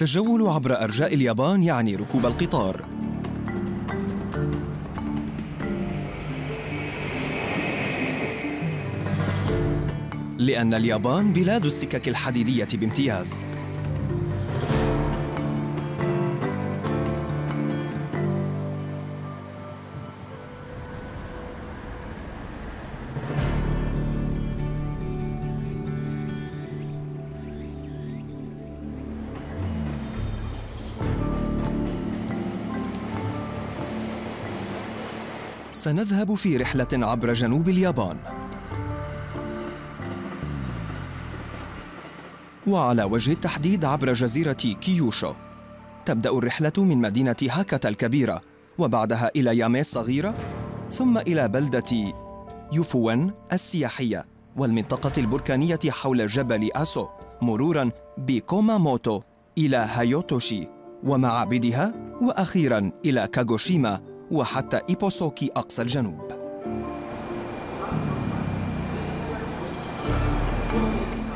التجول عبر أرجاء اليابان يعني ركوب القطار. لأن اليابان بلاد السكك الحديدية بامتياز. سنذهب في رحلة عبر جنوب اليابان. وعلى وجه التحديد عبر جزيرة كيوشو تبدأ الرحلة من مدينة هاكاتا الكبيرة وبعدها إلى يامي الصغيرة ثم إلى بلدة يوفوان السياحية والمنطقة البركانية حول جبل آسو مرورا بكوماموتو إلى هيتويوشي ومعابدها وأخيرا إلى كاغوشيما وحتى إيبوسوكي أقصى الجنوب.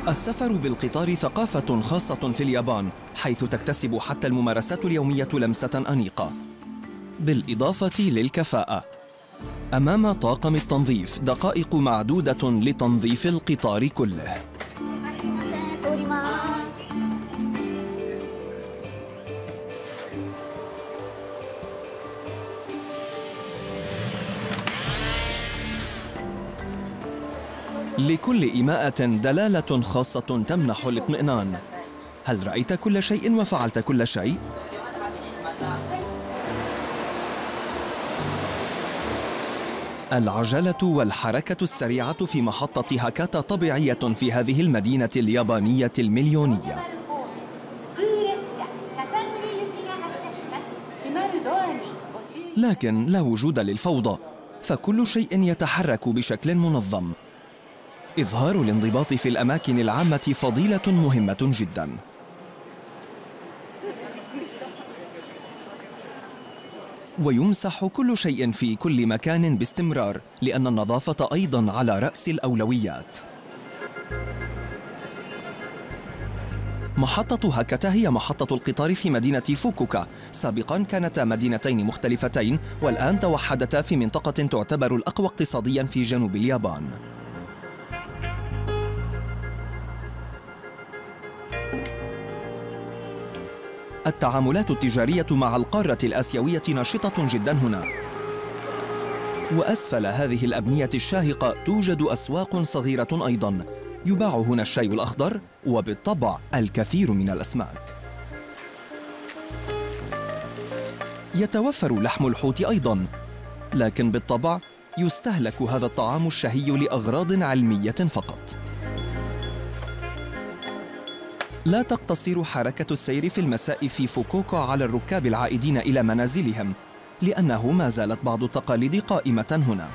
السفر بالقطار ثقافة خاصة في اليابان حيث تكتسب حتى الممارسات اليومية لمسة أنيقة. بالإضافة للكفاءة. أمام طاقم التنظيف دقائق معدودة لتنظيف القطار كله. لكل إيماءة دلالة خاصة تمنح الاطمئنان. هل رأيت كل شيء وفعلت كل شيء؟ العجلة والحركة السريعة في محطة هاكاتا طبيعية في هذه المدينة اليابانية المليونية. لكن لا وجود للفوضى فكل شيء يتحرك بشكل منظم. إظهار الانضباط في الأماكن العامة فضيلة مهمة جدا. ويمسح كل شيء في كل مكان باستمرار لأن النظافة أيضا على رأس الأولويات. محطة هاكاتا هي محطة القطار في مدينة فوكوكا. سابقا كانتا مدينتين مختلفتين والآن توحدتا في منطقة تعتبر الأقوى اقتصاديا في جنوب اليابان. التعاملات التجارية مع القارة الآسيوية نشطة جدا هنا. وأسفل هذه الأبنية الشاهقة توجد أسواق صغيرة أيضا. يباع هنا الشاي الأخضر وبالطبع الكثير من الأسماك. يتوفر لحم الحوت أيضا. لكن بالطبع يستهلك هذا الطعام الشهي لأغراض علمية فقط. لا تقتصر حركة السير في المساء في فوكوكا على الركاب العائدين إلى منازلهم لأنه ما زالت بعض التقاليد قائمة هنا.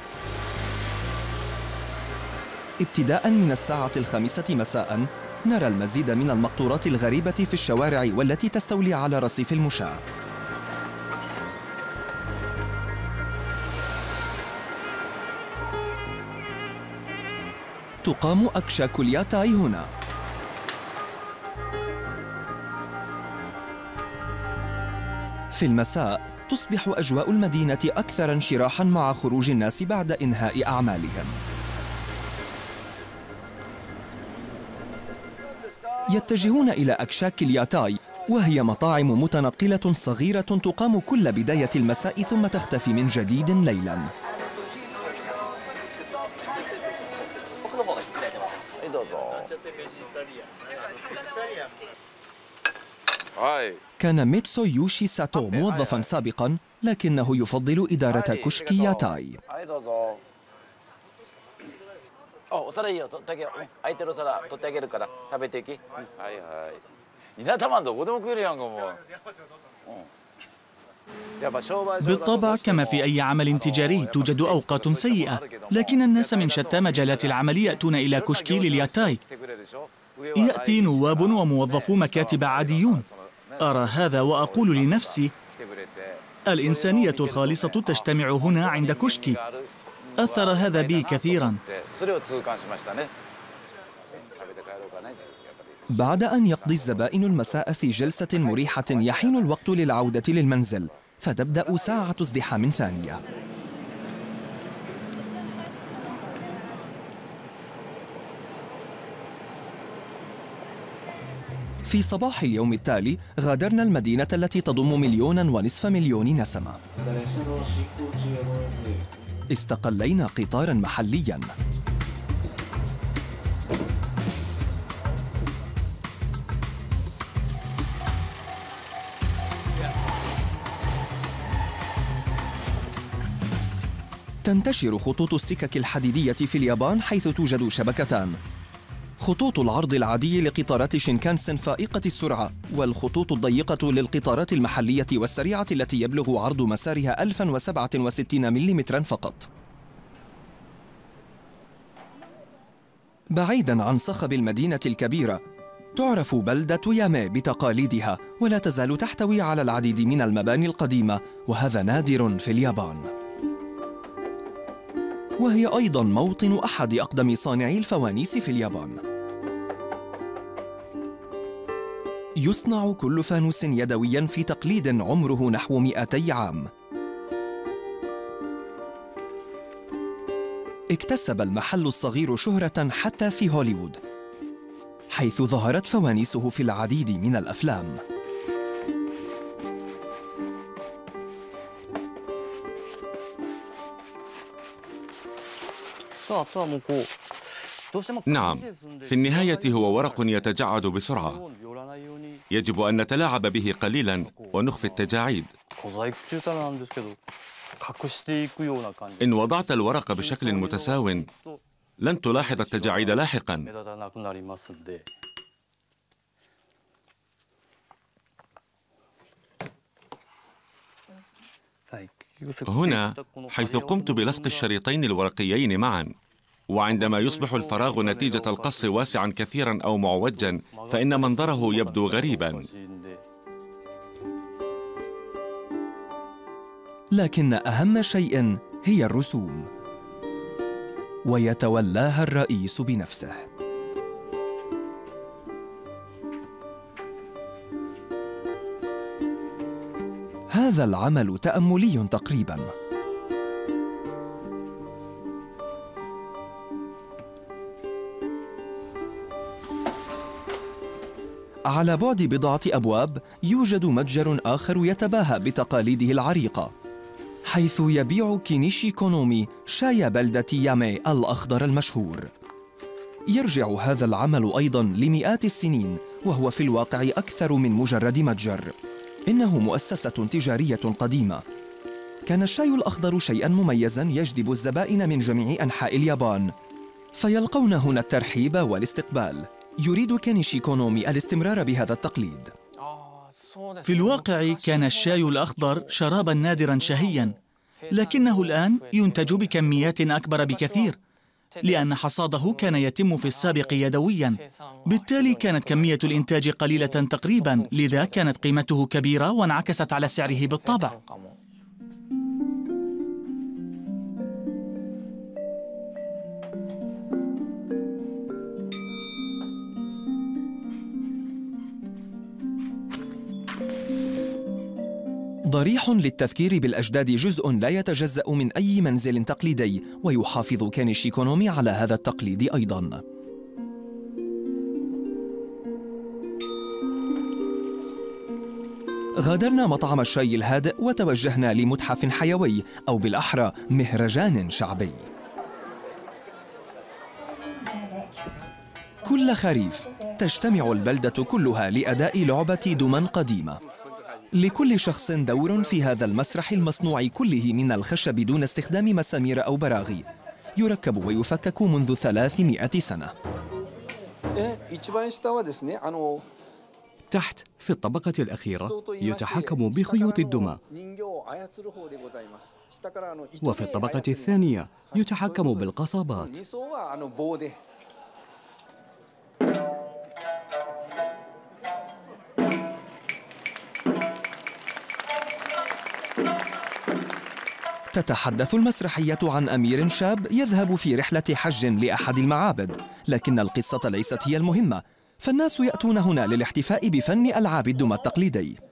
ابتداء من الساعة الخامسة مساء نرى المزيد من المقطورات الغريبة في الشوارع والتي تستولي على رصيف المشاة. تقام أكشا كولياتاي هنا. في المساء تصبح أجواء المدينة أكثر انشراحا مع خروج الناس بعد إنهاء أعمالهم. يتجهون إلى أكشاك الياتاي وهي مطاعم متنقلة صغيرة تقام كل بداية المساء ثم تختفي من جديد ليلاً. كان ميتسو يوشي ساتو موظفا سابقا لكنه يفضل إدارة كشك ياتاي بالطبع كما في أي عمل تجاري توجد أوقات سيئة. لكن الناس من شتى مجالات العمل يأتون إلى كشكي للياتاي يأتي نواب وموظفو مكاتب عاديون. أرى هذا وأقول لنفسي الإنسانية الخالصة تجتمع هنا عند كشكي. أثر هذا بي كثيرا. بعد أن يقضي الزبائن المساء في جلسة مريحة يحين الوقت للعودة للمنزل فتبدأ ساعة ازدحام ثانية. في صباح اليوم التالي غادرنا المدينة التي تضم مليونا ونصف مليون نسمة. استقلينا قطارا محليا. تنتشر خطوط السكك الحديدية في اليابان حيث توجد شبكتان. خطوط العرض العادي لقطارات شينكانسن فائقة السرعة والخطوط الضيقة للقطارات المحلية والسريعة التي يبلغ عرض مسارها 1067 ملم فقط. بعيدا عن صخب المدينة الكبيرة تعرف بلدة يامي بتقاليدها ولا تزال تحتوي على العديد من المباني القديمة وهذا نادر في اليابان. وهي أيضا موطن أحد أقدم صانعي الفوانيس في اليابان. يصنع كل فانوس يدويا في تقليد عمره نحو 200 عام. اكتسب المحل الصغير شهرة حتى في هوليوود حيث ظهرت فوانيسه في العديد من الأفلام. نعم في النهاية هو ورق يتجعد بسرعة. يجب أن نتلاعب به قليلا ونخفي التجاعيد. إن وضعت الورق بشكل متساو لن تلاحظ التجاعيد لاحقا. هنا حيث قمت بلصق الشريطين الورقيين معا وعندما يصبح الفراغ نتيجة القص واسعا كثيرا أو معوجا فإن منظره يبدو غريبا. لكن أهم شيء هي الرسوم. ويتولاها الرئيس بنفسه. هذا العمل تأملي تقريباً. على بعد بضعة أبواب يوجد متجر آخر يتباهى بتقاليده العريقة حيث يبيع كينيشي كونومي شاي بلدة يامي الأخضر المشهور. يرجع هذا العمل أيضا لمئات السنين وهو في الواقع أكثر من مجرد متجر. إنه مؤسسة تجارية قديمة. كان الشاي الأخضر شيئا مميزا يجذب الزبائن من جميع أنحاء اليابان فيلقون هنا الترحيب والاستقبال. يريد كينيشي كونومي الاستمرار بهذا التقليد. في الواقع كان الشاي الأخضر شرابا نادرا شهيا لكنه الآن ينتج بكميات أكبر بكثير لأن حصاده كان يتم في السابق يدويا. بالتالي كانت كمية الإنتاج قليلة تقريبا لذا كانت قيمته كبيرة وانعكست على سعره بالطبع. ضريح للتفكير بالأجداد جزء لا يتجزأ من أي منزل تقليدي ويحافظ كانيشي كونومي على هذا التقليد أيضاً. غادرنا مطعم الشاي الهادئ وتوجهنا لمتحف حيوي أو بالأحرى مهرجان شعبي. كل خريف تجتمع البلدة كلها لأداء لعبة دمى قديمة. لكل شخص دور في هذا المسرح المصنوع كله من الخشب دون استخدام مسامير أو براغي. يركب ويفكك منذ 300 سنة. تحت في الطبقة الأخيرة يتحكم بخيوط الدمى وفي الطبقة الثانية يتحكم بالقصابات. تتحدث المسرحية عن أمير شاب يذهب في رحلة حج لأحد المعابد لكن القصة ليست هي المهمة فالناس يأتون هنا للاحتفاء بفن ألعاب الدمى التقليدي.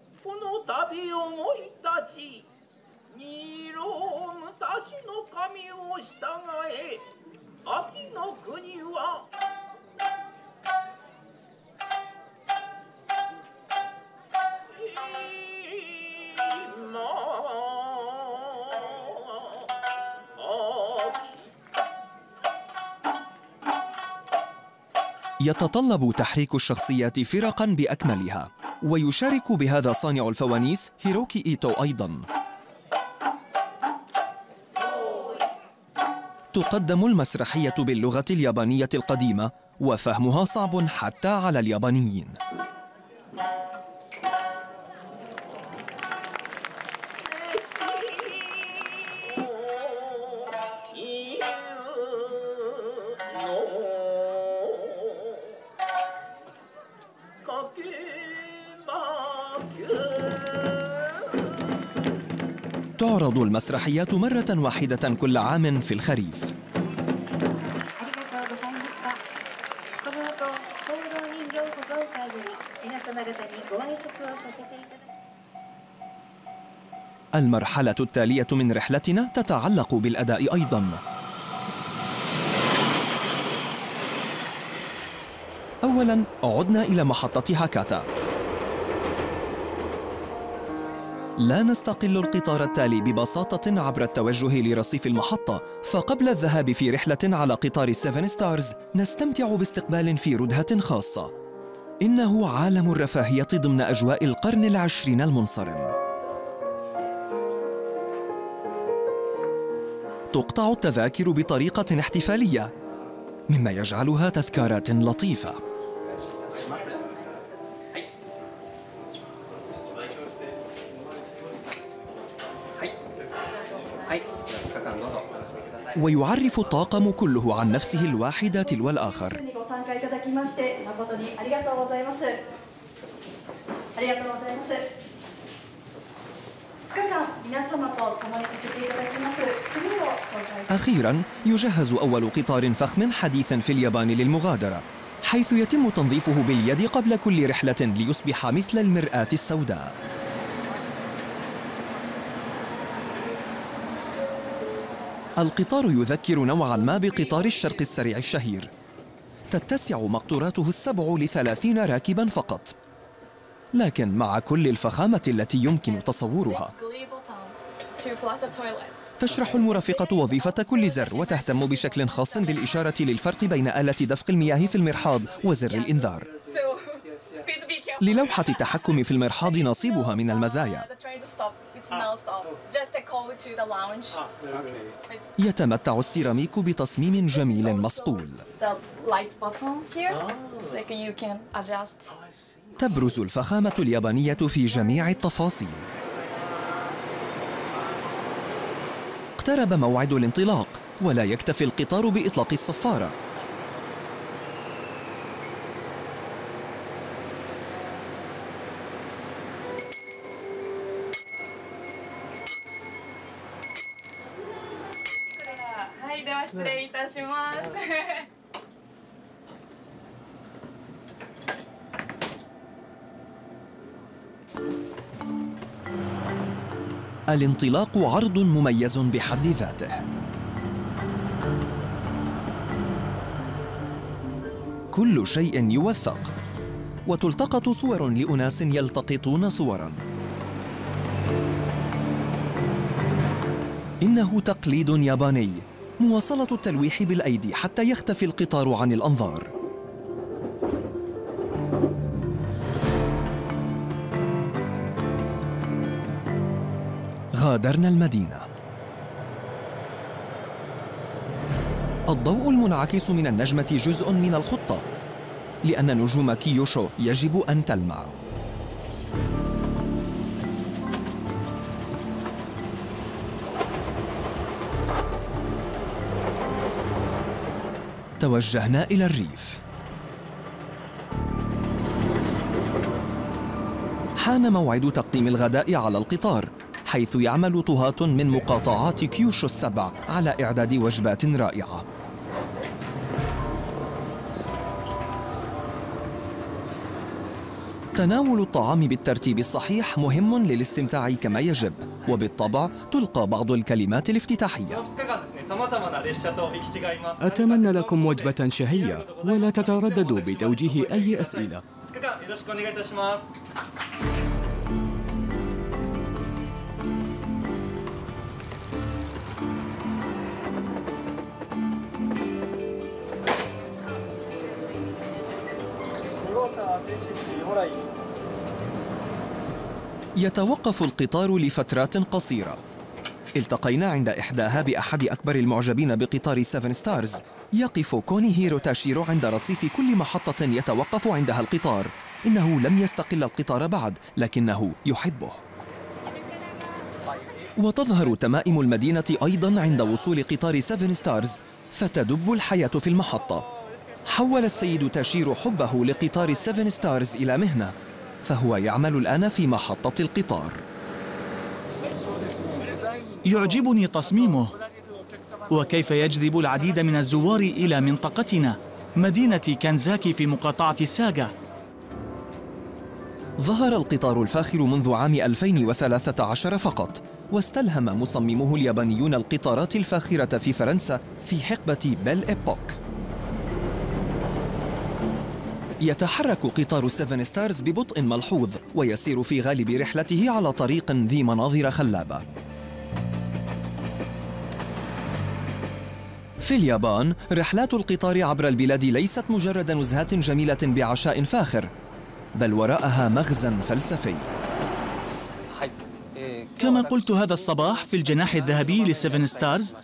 يتطلب تحريك الشخصيات فرقا بأكملها ويشارك بهذا صانع الفوانيس هيروكي إيتو أيضا. تقدم المسرحية باللغة اليابانية القديمة وفهمها صعب حتى على اليابانيين. تعرض المسرحيات مرة واحدة كل عام في الخريف. المرحلة التالية من رحلتنا تتعلق بالأداء أيضا. أولا عدنا إلى محطة هاكاتا. لا نستقل القطار التالي ببساطة عبر التوجه لرصيف المحطة فقبل الذهاب في رحلة على قطار سيفن ستارز نستمتع باستقبال في ردهة خاصة. إنه عالم الرفاهية ضمن أجواء القرن العشرين المنصرم. تقطع التذاكر بطريقة احتفالية مما يجعلها تذكارات لطيفة. ويعرف الطاقم كله عن نفسه الواحدة تلو الآخر. أخيرا يجهز أول قطار فخم حديث في اليابان للمغادرة حيث يتم تنظيفه باليد قبل كل رحلة ليصبح مثل المرآة السوداء. القطار يذكر نوعا ما بقطار الشرق السريع الشهير. تتسع مقطوراته السبع لثلاثين راكبا فقط. لكن مع كل الفخامة التي يمكن تصورها تشرح المرافقة وظيفة كل زر وتهتم بشكل خاص بالإشارة للفرق بين آلة دفق المياه في المرحاض وزر الإنذار. للوحة التحكم في المرحاض نصيبها من المزايا. يتمتع السيراميك بتصميم جميل مصقول تبرز الفخامة اليابانية في جميع التفاصيل. اقترب موعد الانطلاق ولا يكتفي القطار بإطلاق الصفارة. الانطلاق عرض مميز بحد ذاته. كل شيء يوثق وتلتقط صور لأناس يلتقطون صورا. إنه تقليد ياباني مواصلة التلويح بالأيدي حتى يختفي القطار عن الأنظار. غادرنا المدينة. الضوء المنعكس من النجمة جزء من الخطة لأن نجوم كيوشو يجب أن تلمع. توجهنا إلى الريف. حان موعد تقديم الغداء على القطار. حيث يعمل طهاة من مقاطعات كيوشو السبع على إعداد وجبات رائعة تناول الطعام بالترتيب الصحيح مهم للاستمتاع كما يجب وبالطبع تلقى بعض الكلمات الافتتاحية أتمنى لكم وجبة شهية ولا تترددوا بتوجيه أي أسئلة يتوقف القطار لفترات قصيرة. التقينا عند إحداها بأحد أكبر المعجبين بقطار سيفن ستارز يقف كونيهيرو تاشيرو عند رصيف كل محطة يتوقف عندها القطار. إنه لم يستقل القطار بعد لكنه يحبه. وتظهر تمائم المدينة أيضا عند وصول قطار سيفن ستارز فتدب الحياة في المحطة. حول السيد تاشيرو حبه لقطار سيفن ستارز إلى مهنة فهو يعمل الآن في محطة القطار. يعجبني تصميمه. وكيف يجذب العديد من الزوار إلى منطقتنا مدينة كانزاكي في مقاطعة ساغا. ظهر القطار الفاخر منذ عام 2013 فقط واستلهم مصممه اليابانيون القطارات الفاخرة في فرنسا في حقبة بيل إيبوك. يتحرك قطار Seven Stars ببطء ملحوظ ويسير في غالب رحلته على طريق ذي مناظر خلابة. في اليابان رحلات القطار عبر البلاد ليست مجرد نزهات جميلة بعشاء فاخر بل وراءها مغزى فلسفي. كما قلت هذا الصباح في الجناح الذهبي لل Seven Stars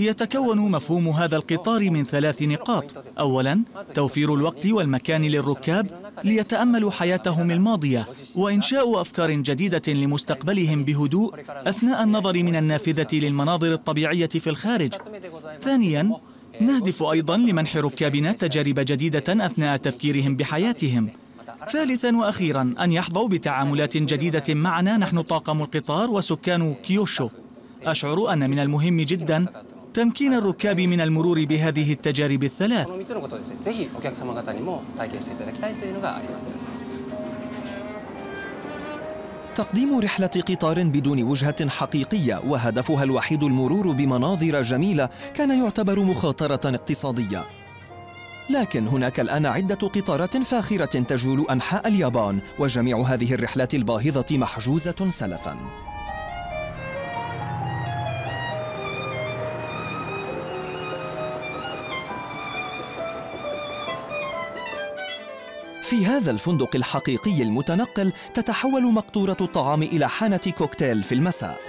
يتكون مفهوم هذا القطار من ثلاث نقاط. اولا توفير الوقت والمكان للركاب ليتأملوا حياتهم الماضية وإنشاء أفكار جديدة لمستقبلهم بهدوء أثناء النظر من النافذة للمناظر الطبيعية في الخارج. ثانيا نهدف أيضا لمنح ركابنا تجارب جديدة أثناء تفكيرهم بحياتهم. ثالثا وأخيرا أن يحظوا بتعاملات جديدة معنا. نحن طاقم القطار وسكان كيوشو. أشعر أن من المهم جدا تمكين الركاب من المرور بهذه التجارب الثلاث. تقديم رحلة قطار بدون وجهة حقيقية وهدفها الوحيد المرور بمناظر جميلة كان يعتبر مخاطرة اقتصادية. لكن هناك الآن عدة قطارات فاخرة تجول أنحاء اليابان وجميع هذه الرحلات الباهظة محجوزة سلفاً. في هذا الفندق الحقيقي المتنقل تتحول مقطورة الطعام إلى حانة كوكتيل في المساء.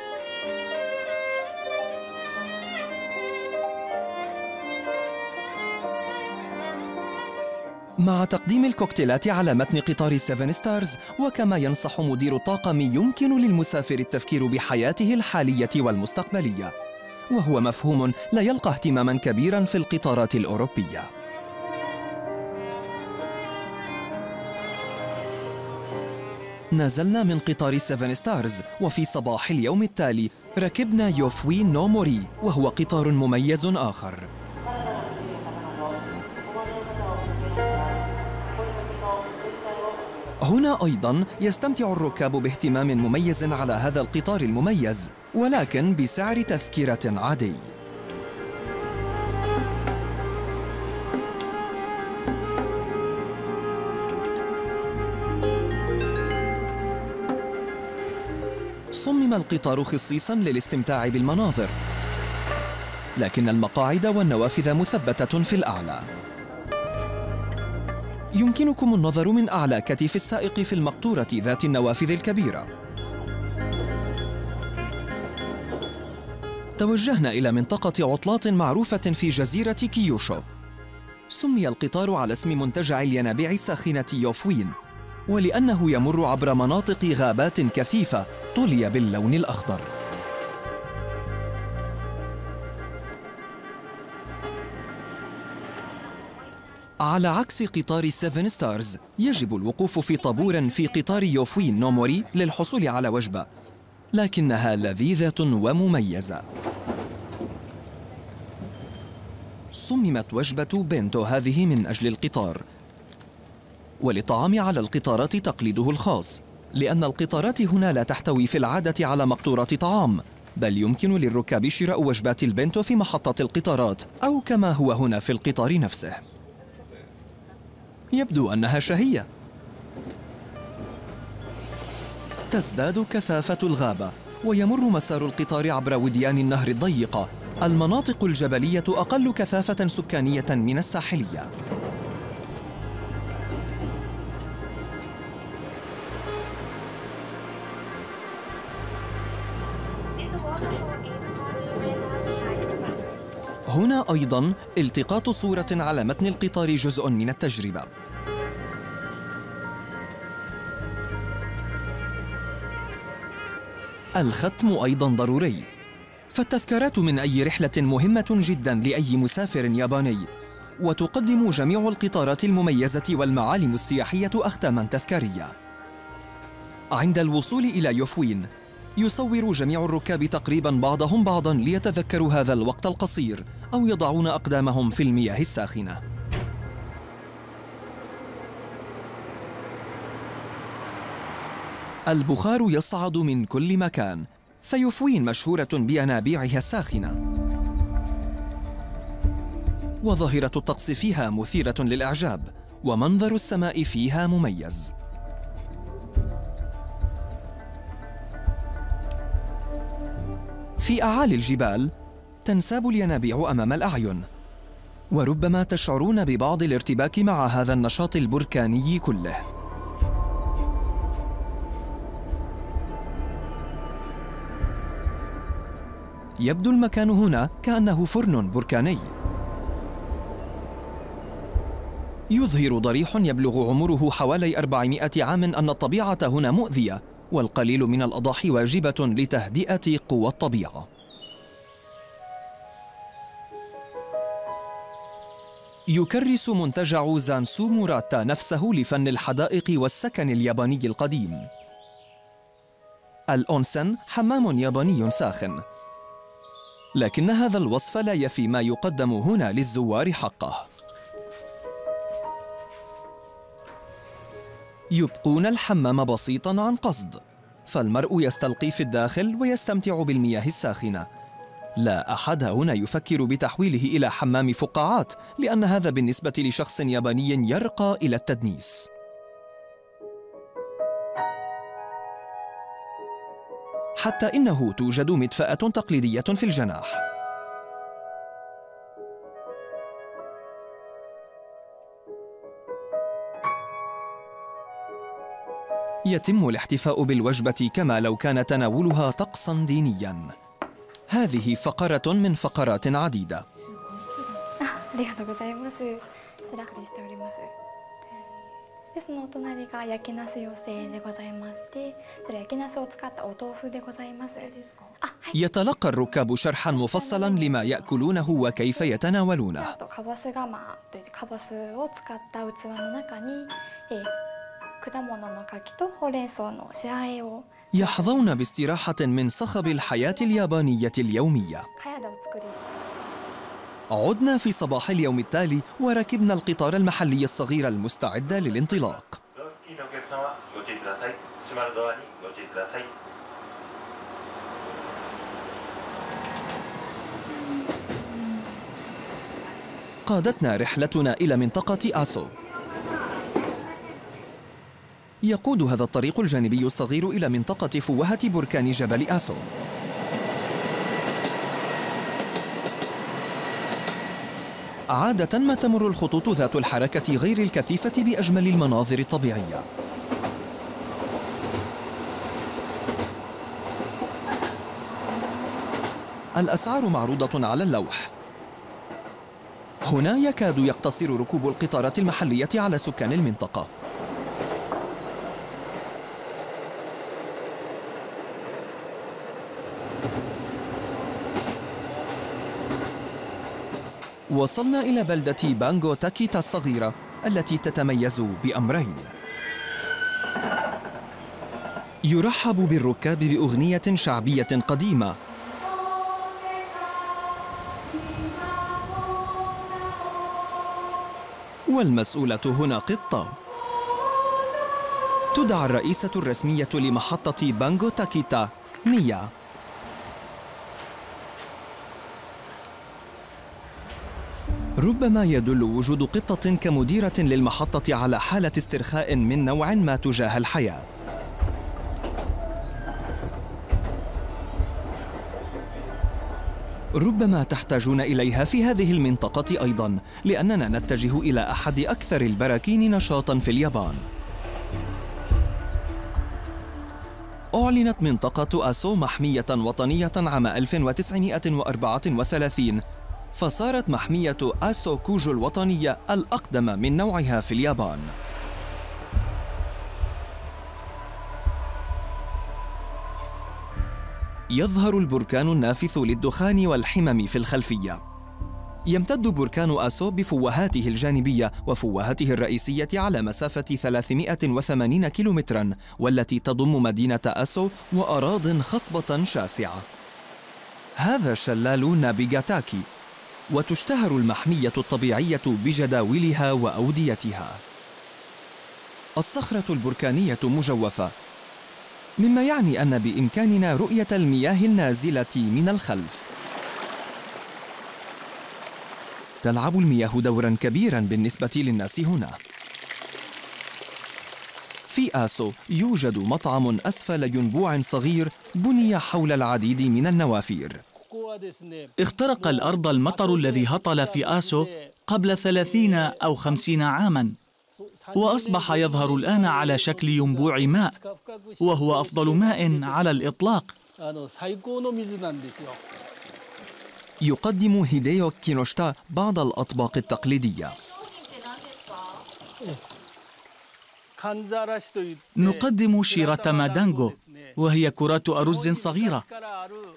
مع تقديم الكوكتيلات على متن قطار Seven Stars وكما ينصح مدير الطاقم يمكن للمسافر التفكير بحياته الحالية والمستقبلية. وهو مفهوم لا يلقى اهتماما كبيرا في القطارات الأوروبية. نزلنا من قطار Seven Stars وفي صباح اليوم التالي ركبنا يوفوين نوموري وهو قطار مميز آخر. هنا أيضا يستمتع الركاب باهتمام مميز على هذا القطار المميز ولكن بسعر تذكرة عادي. صمم القطار خصيصا للاستمتاع بالمناظر. لكن المقاعد والنوافذ مثبتة في الأعلى. يمكنكم النظر من أعلى كتف السائق في المقطورة ذات النوافذ الكبيرة. توجهنا إلى منطقة عطلات معروفة في جزيرة كيوشو. سمي القطار على اسم منتجع الينابيع الساخنة يوفوين. ولأنه يمر عبر مناطق غابات كثيفة طلي باللون الأخضر. على عكس قطار Seven Stars يجب الوقوف في طابور في قطار يوفوين نوموري للحصول على وجبة. لكنها لذيذة ومميزة. صممت وجبة بنتو هذه من أجل القطار. وللطعام على القطارات تقليده الخاص لأن القطارات هنا لا تحتوي في العادة على مقطورات طعام بل يمكن للركاب شراء وجبات البنتو في محطة القطارات أو كما هو هنا في القطار نفسه. يبدو أنها شهية. تزداد كثافة الغابة ويمر مسار القطار عبر وديان النهر الضيقة المناطق الجبلية أقل كثافة سكانية من الساحلية. هنا أيضا التقاط صورة على متن القطار جزء من التجربة. الختم أيضا ضروري. فالتذكارات من أي رحلة مهمة جدا لأي مسافر ياباني. وتقدم جميع القطارات المميزة والمعالم السياحية أختاما تذكارية. عند الوصول إلى يوفوين يصور جميع الركاب تقريبا بعضهم بعضا ليتذكروا هذا الوقت القصير أو يضعون أقدامهم في المياه الساخنة. البخار يصعد من كل مكان فيفوين مشهورة بينابيعها الساخنة. وظاهرة الطقس فيها مثيرة للإعجاب ومنظر السماء فيها مميز. في أعالي الجبال تنساب الينابيع أمام الأعين وربما تشعرون ببعض الارتباك مع هذا النشاط البركاني كله. يبدو المكان هنا كأنه فرن بركاني. يظهر ضريح يبلغ عمره حوالي 400 عام أن الطبيعة هنا مؤذية والقليل من الأضاحي واجبة لتهدئة قوى الطبيعة. يكرس منتجع زانسو موراتا نفسه لفن الحدائق والسكن الياباني القديم. الأونسن حمام ياباني ساخن. لكن هذا الوصف لا يفي ما يقدم هنا للزوار حقه. يبقون الحمام بسيطا عن قصد فالمرء يستلقي في الداخل ويستمتع بالمياه الساخنة. لا أحد هنا يفكر بتحويله إلى حمام فقاعات لأن هذا بالنسبة لشخص ياباني يرقى إلى التدنيس. حتى إنه توجد مدفأة تقليدية في الجناح. يتم الاحتفاء بالوجبة كما لو كان تناولها طقسا دينيا هذه فقرة من فقرات عديدة يتلقى الركاب شرحا مفصلا لما يأكلونه وكيف يتناولونه يحظون باستراحة من صخب الحياة اليابانية اليومية. عدنا في صباح اليوم التالي وركبنا القطار المحلي الصغير المستعد للانطلاق. قادتنا رحلتنا إلى منطقة آسو. يقود هذا الطريق الجانبي الصغير إلى منطقة فوهة بركان جبل آسو. عادة ما تمر الخطوط ذات الحركة غير الكثيفة بأجمل المناظر الطبيعية. الأسعار معروضة على اللوح. هنا يكاد يقتصر ركوب القطارات المحلية على سكان المنطقة. وصلنا إلى بلدة بانغو تاكيتا الصغيرة التي تتميز بأمرين. يرحب بالركاب بأغنية شعبية قديمة. والمسؤولة هنا قطة. تدعى الرئيسة الرسمية لمحطة بانغو تاكيتا ميا. ربما يدل وجود قطة كمديرة للمحطة على حالة استرخاء من نوع ما تجاه الحياة. ربما تحتاجون إليها في هذه المنطقة أيضاً لأننا نتجه إلى أحد أكثر البراكين نشاطاً في اليابان. أعلنت منطقة آسو محمية وطنية عام 1934 فصارت محمية آسو كوجو الوطنية الأقدم من نوعها في اليابان. يظهر البركان النافث للدخان والحمم في الخلفية. يمتد بركان آسو بفوهاته الجانبية وفوهته الرئيسية على مسافة 380 كيلومترا والتي تضم مدينة آسو وأراض خصبة شاسعة. هذا شلال نابيغاتاكي. وتشتهر المحمية الطبيعية بجداولها وأوديتها. الصخرة البركانية مجوفة مما يعني أن بإمكاننا رؤية المياه النازلة من الخلف. تلعب المياه دورا كبيرا بالنسبة للناس هنا. في آسو يوجد مطعم أسفل ينبوع صغير بني حول العديد من النوافير. اخترق الأرض المطر الذي هطل في آسو قبل ثلاثين أو خمسين عاماً وأصبح يظهر الآن على شكل ينبوع ماء وهو أفضل ماء على الإطلاق. يقدم هيديو كينوشتا بعض الأطباق التقليدية. نقدم شيرة مادانغو وهي كرات أرز صغيرة.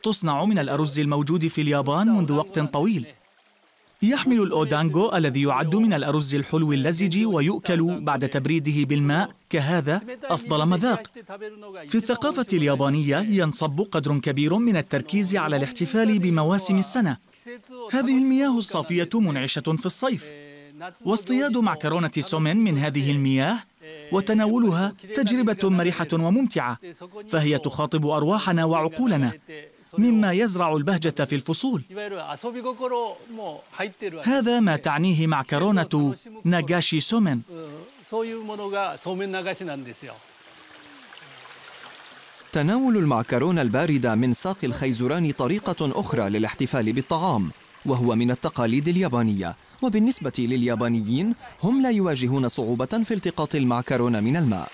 تصنع من الأرز الموجود في اليابان منذ وقت طويل. يحمل الأودانغو الذي يعد من الأرز الحلو اللزج ويؤكل بعد تبريده بالماء كهذا أفضل مذاق. في الثقافة اليابانية ينصب قدر كبير من التركيز على الاحتفال بمواسم السنة. هذه المياه الصافية منعشة في الصيف. واصطياد معكرونة سومن من هذه المياه وتناولها تجربة مرحة وممتعة فهي تخاطب أرواحنا وعقولنا. مما يزرع البهجة في الفصول. هذا ما تعنيه معكرونة ناغاشي سومن. تناول المعكرونة الباردة من ساق الخيزران طريقة أخرى للاحتفال بالطعام وهو من التقاليد اليابانية. وبالنسبة لليابانيين هم لا يواجهون صعوبة في التقاط المعكرونة من الماء.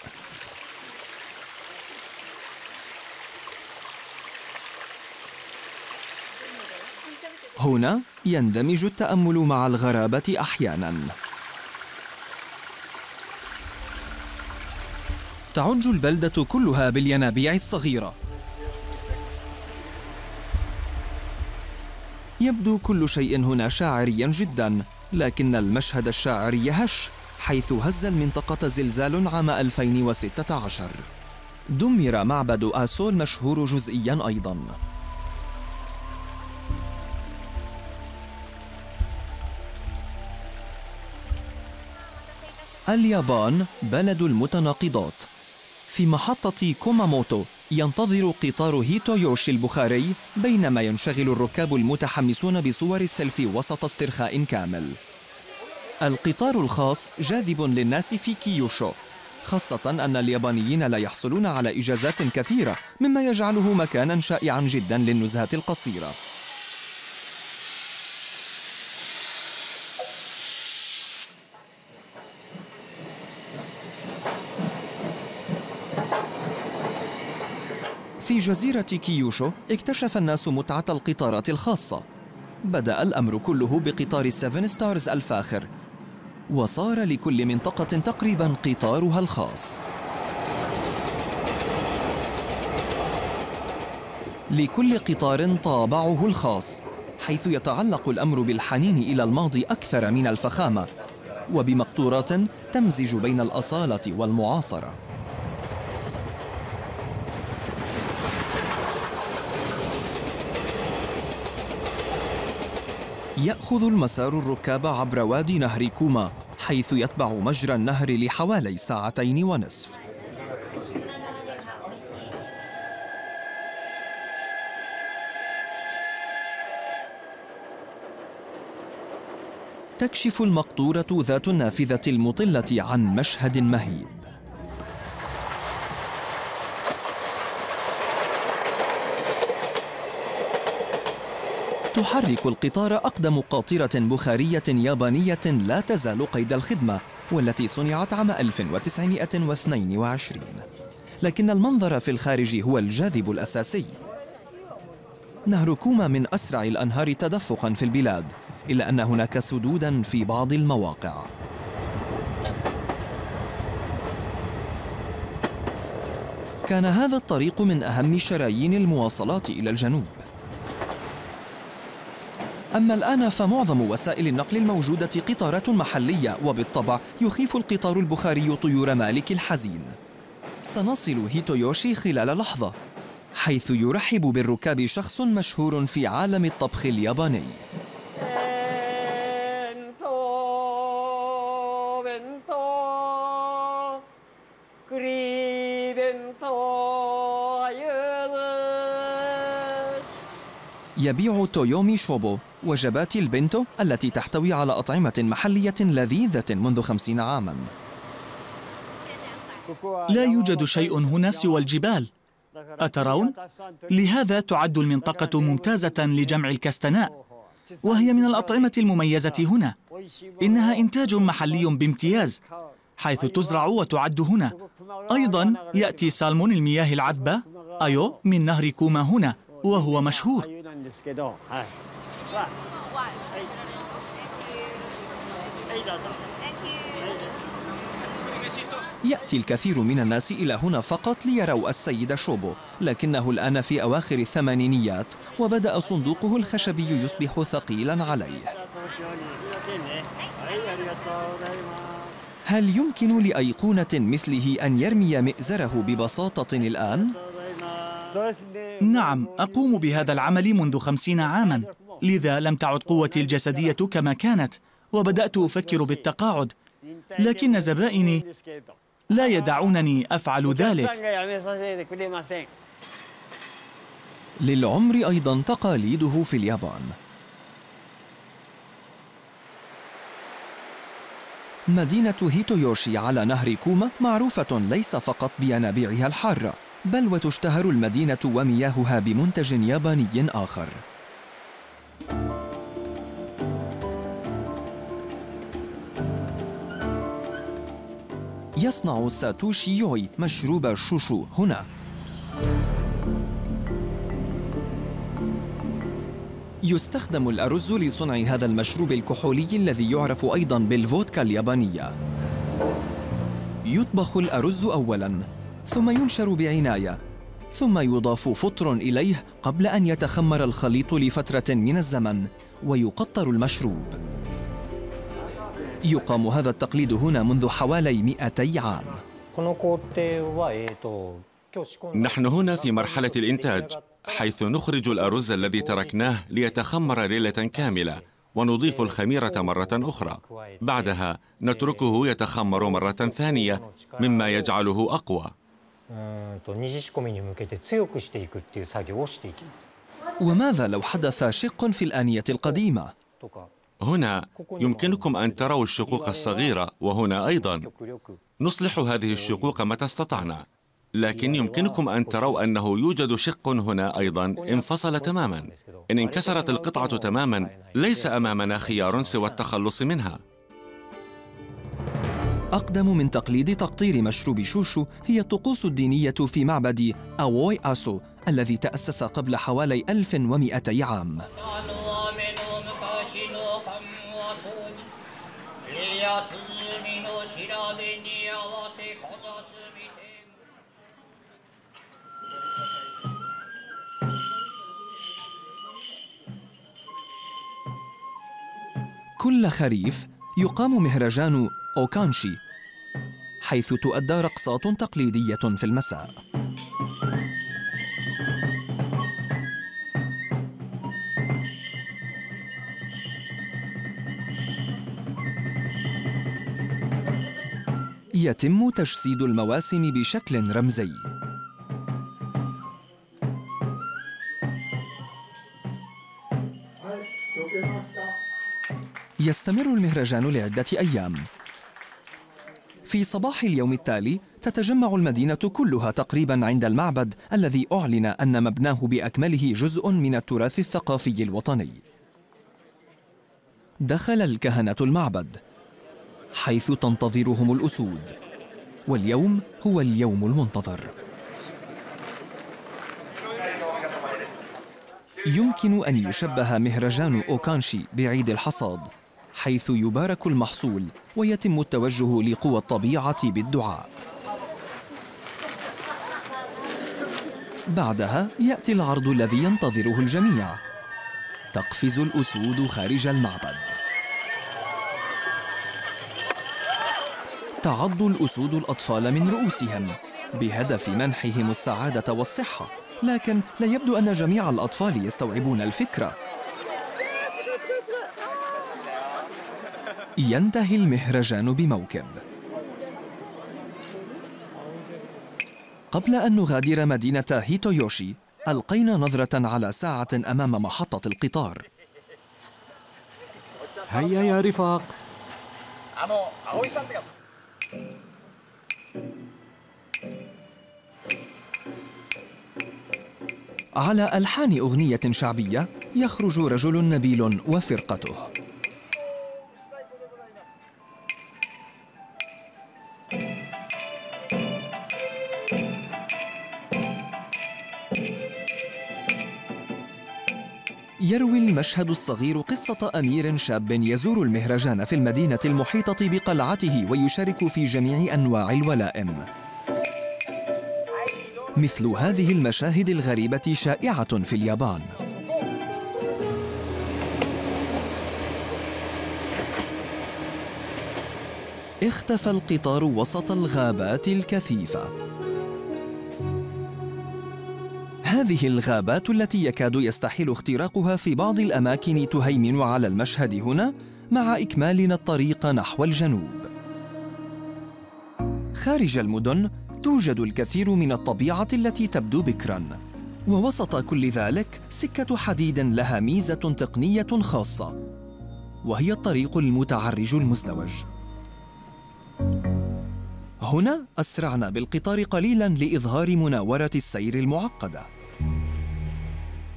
هنا يندمج التأمل مع الغرابة أحيانا. تعج البلدة كلها بالينابيع الصغيرة. يبدو كل شيء هنا شاعريا جدا لكن المشهد الشاعري هش حيث هز المنطقة زلزال عام 2016 دمر معبد آسو المشهور جزئيا أيضا. اليابان بلد المتناقضات. في محطة كوماموتو ينتظر قطار هيتو يوشي البخاري بينما ينشغل الركاب المتحمسون بصور السيلفي وسط استرخاء كامل. القطار الخاص جاذب للناس في كيوشو خاصة أن اليابانيين لا يحصلون على إجازات كثيرة مما يجعله مكانا شائعا جدا للنزهة القصيرة. جزيرة كيوشو اكتشف الناس متعة القطارات الخاصة. بدأ الأمر كله بقطار ال Seven Stars الفاخر وصار لكل منطقة تقريبا قطارها الخاص. لكل قطار طابعه الخاص حيث يتعلق الأمر بالحنين إلى الماضي أكثر من الفخامة وبمقطورات تمزج بين الأصالة والمعاصرة. يأخذ المسار الركاب عبر وادي نهر كوما حيث يتبع مجرى النهر لحوالي ساعتين ونصف. تكشف المقطورة ذات النافذة المطلة عن مشهد مهيب. تحرك القطار أقدم قاطرة بخارية يابانية لا تزال قيد الخدمة والتي صنعت عام 1922 لكن المنظر في الخارج هو الجاذب الأساسي. نهر كوما من أسرع الأنهار تدفقا في البلاد إلا أن هناك سدودا في بعض المواقع. كان هذا الطريق من أهم شرايين المواصلات إلى الجنوب. أما الآن فمعظم وسائل النقل الموجودة قطارات محلية وبالطبع يخيف القطار البخاري طيور مالك الحزين. سنصل هيتويوشي خلال لحظة حيث يرحب بالركاب شخص مشهور في عالم الطبخ الياباني. يبيع تويومي شوبو. وجبات البنتو التي تحتوي على أطعمة محلية لذيذة منذ خمسين عاماً. لا يوجد شيء هنا سوى الجبال. أترون؟ لهذا تعد المنطقة ممتازة لجمع الكستناء وهي من الأطعمة المميزة هنا. إنها إنتاج محلي بامتياز حيث تزرع وتعد هنا. أيضا يأتي سالمون المياه العذبة أيو من نهر كوما هنا وهو مشهور. يأتي الكثير من الناس إلى هنا فقط ليروا السيد شوبو لكنه الآن في أواخر الثمانينيات وبدأ صندوقه الخشبي يصبح ثقيلا عليه هل يمكن لأيقونة مثله أن يرمي مئزره ببساطة الآن؟ نعم أقوم بهذا العمل منذ خمسين عاما لذا لم تعد قوتي الجسدية كما كانت وبدأت أفكر بالتقاعد. لكن زبائني لا يدعونني أفعل ذلك. للعمر أيضا تقاليده في اليابان. مدينة هيتويوشي على نهر كوما معروفة ليس فقط بينابيعها الحارة بل وتشتهر المدينة ومياهها بمنتج ياباني آخر. يصنع ساتوشي يوي مشروب شوشو هنا. يستخدم الأرز لصنع هذا المشروب الكحولي الذي يعرف أيضا بالفودكا اليابانية. يطبخ الأرز أولا ثم ينشر بعناية. ثم يضاف فطر إليه قبل أن يتخمر الخليط لفترة من الزمن ويقطر المشروب. يقام هذا التقليد هنا منذ حوالي 200 عام. نحن هنا في مرحلة الإنتاج حيث نخرج الأرز الذي تركناه ليتخمر ليلة كاملة ونضيف الخميرة مرة أخرى. بعدها نتركه يتخمر مرة ثانية مما يجعله أقوى. وماذا لو حدث شق في الآنية القديمة؟ هنا يمكنكم أن تروا الشقوق الصغيرة وهنا أيضا. نصلح هذه الشقوق متى استطعنا. لكن يمكنكم أن تروا أنه يوجد شق هنا أيضا انفصل تماما. إن انكسرت القطعة تماما ليس أمامنا خيار سوى التخلص منها. أقدم من تقليد تقطير مشروب شوشو هي الطقوس الدينية في معبد أووي آسو الذي تأسس قبل حوالي 1200 عام. كل خريف يقام مهرجان أوكانشي حيث تؤدى رقصات تقليدية في المساء. يتم تجسيد المواسم بشكل رمزي. يستمر المهرجان لعدة أيام. في صباح اليوم التالي تتجمع المدينة كلها تقريبا عند المعبد الذي أعلن أن مبناه بأكمله جزء من التراث الثقافي الوطني. دخل الكهنة المعبد حيث تنتظرهم الأسود واليوم هو اليوم المنتظر. يمكن أن يشبه مهرجان أوكانشي بعيد الحصاد حيث يبارك المحصول ويتم التوجه لقوى الطبيعة بالدعاء. بعدها يأتي العرض الذي ينتظره الجميع. تقفز الأسود خارج المعبد. تعض الأسود الأطفال من رؤوسهم بهدف منحهم السعادة والصحة لكن لا يبدو أن جميع الأطفال يستوعبون الفكرة. ينتهي المهرجان بموكب. قبل أن نغادر مدينة هيتويوشي ألقينا نظرة على ساعة أمام محطة القطار. هيا يا رفاق. على ألحان أغنية شعبية يخرج رجل نبيل وفرقته. يروي المشهد الصغير قصة أمير شاب يزور المهرجان في المدينة المحيطة بقلعته ويشارك في جميع أنواع الولائم. مثل هذه المشاهد الغريبة شائعة في اليابان. اختفى القطار وسط الغابات الكثيفة. هذه الغابات التي يكاد يستحيل اختراقها في بعض الأماكن تهيمن على المشهد هنا مع إكمالنا الطريق نحو الجنوب. خارج المدن توجد الكثير من الطبيعة التي تبدو بكرا. ووسط كل ذلك سكة حديد لها ميزة تقنية خاصة. وهي الطريق المتعرج المزدوج. هنا أسرعنا بالقطار قليلا لإظهار مناورة السير المعقدة.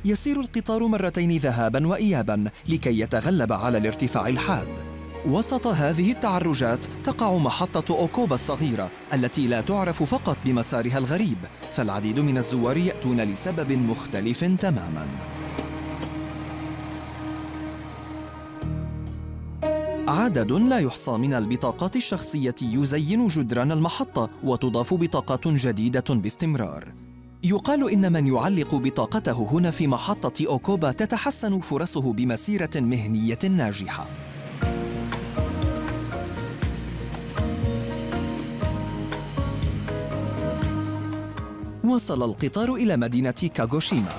يسير القطار مرتين ذهابا وايابا لكي يتغلب على الارتفاع الحاد. وسط هذه التعرجات تقع محطة أوكوبا الصغيرة التي لا تعرف فقط بمسارها الغريب فالعديد من الزوار يأتون لسبب مختلف تماما. عدد لا يحصى من البطاقات الشخصية يزين جدران المحطة وتضاف بطاقات جديدة باستمرار. يقال إن من يعلق بطاقته هنا في محطة أوكوبا تتحسن فرصه بمسيرة مهنية ناجحة. وصل القطار إلى مدينة كاغوشيما.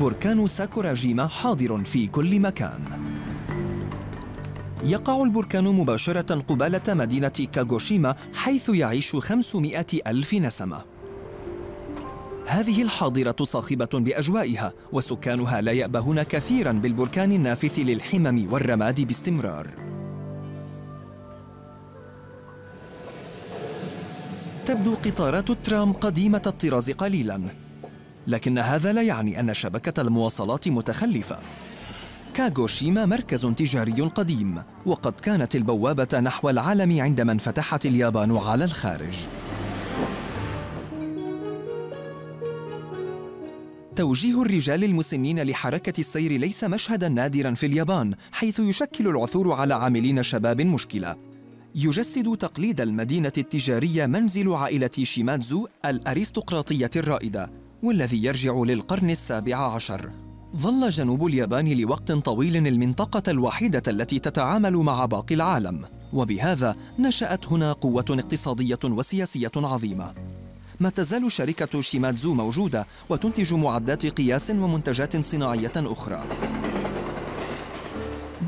بركان ساكوراجيما حاضر في كل مكان. يقع البركان مباشرة قبالة مدينة كاغوشيما حيث يعيش 500 ألف نسمة. هذه الحاضرة صاخبة بأجوائها وسكانها لا يأبهون كثيرا بالبركان النافث للحمم والرماد باستمرار. تبدو قطارات الترام قديمة الطراز قليلا لكن هذا لا يعني أن شبكة المواصلات متخلفة. كاغوشيما مركز تجاري قديم وقد كانت البوابة نحو العالم عندما انفتحت اليابان على الخارج. توجيه الرجال المسنين لحركة السير ليس مشهدا نادرا في اليابان حيث يشكل العثور على عاملين شباب مشكلة. يجسد تقليد المدينة التجارية منزل عائلة شيمادزو الأرستقراطية الرائدة والذي يرجع للقرن السابع عشر. ظل جنوب اليابان لوقت طويل المنطقة الوحيدة التي تتعامل مع باقي العالم، وبهذا نشأت هنا قوة اقتصادية وسياسية عظيمة. ما تزال شركة شيمادزو موجودة وتنتج معدات قياس ومنتجات صناعية أخرى.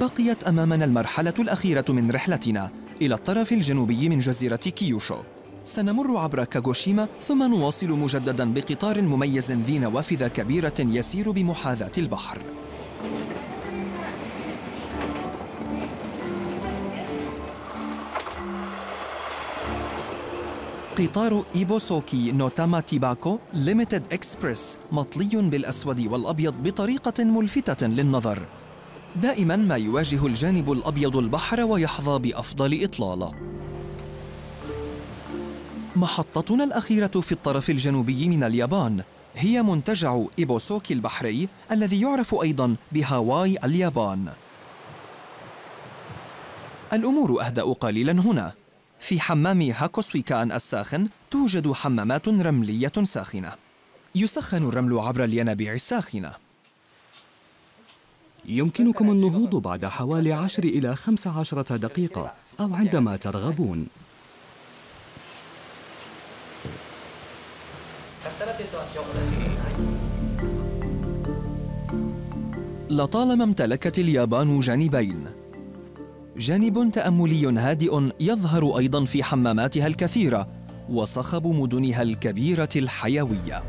بقيت أمامنا المرحلة الأخيرة من رحلتنا إلى الطرف الجنوبي من جزيرة كيوشو. سنمر عبر كاغوشيما ثم نواصل مجددا بقطار مميز ذي نوافذ كبيرة يسير بمحاذاة البحر. قطار إيبوسوكي نوتاما تيباكو Limited Express مطلي بالأسود والأبيض بطريقة ملفتة للنظر. دائما ما يواجه الجانب الأبيض البحر ويحظى بأفضل إطلالة. محطتنا الأخيرة في الطرف الجنوبي من اليابان هي منتجع إيبوسوكي البحري الذي يعرف أيضا بهاواي اليابان. الأمور أهدأ قليلا هنا. في حمام هاكوسويكان الساخن توجد حمامات رملية ساخنة. يسخن الرمل عبر الينابيع الساخنة. يمكنكم النهوض بعد حوالي عشر إلى خمس عشرة دقيقة أو عندما ترغبون. لطالما امتلكت اليابان جانبين. جانب تأملي هادئ يظهر أيضا في حماماتها الكثيرة وصخب مدنها الكبيرة الحيوية.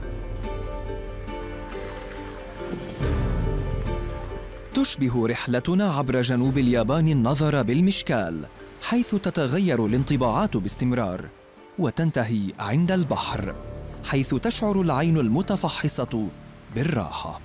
تشبه رحلتنا عبر جنوب اليابان النظر بالمشكال حيث تتغير الانطباعات باستمرار وتنتهي عند البحر. حيث تشعر العين المتفحصة بالراحة.